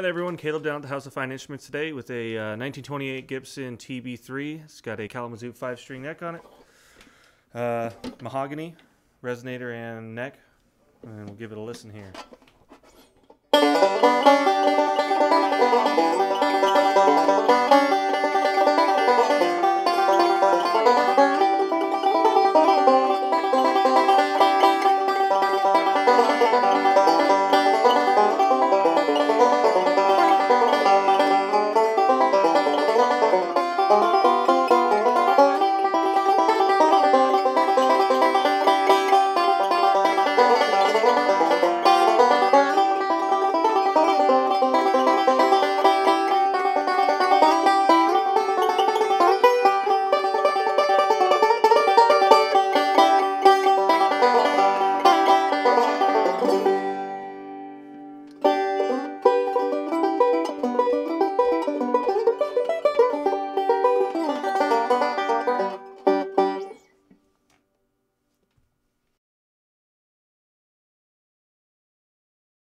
Hi everyone. Caleb down at the House of Fine Instruments today with a uh, 1928 Gibson TB3. It's got a Kalamazoo five-string neck on it, uh, mahogany, resonator, and neck. And we'll give it a listen here.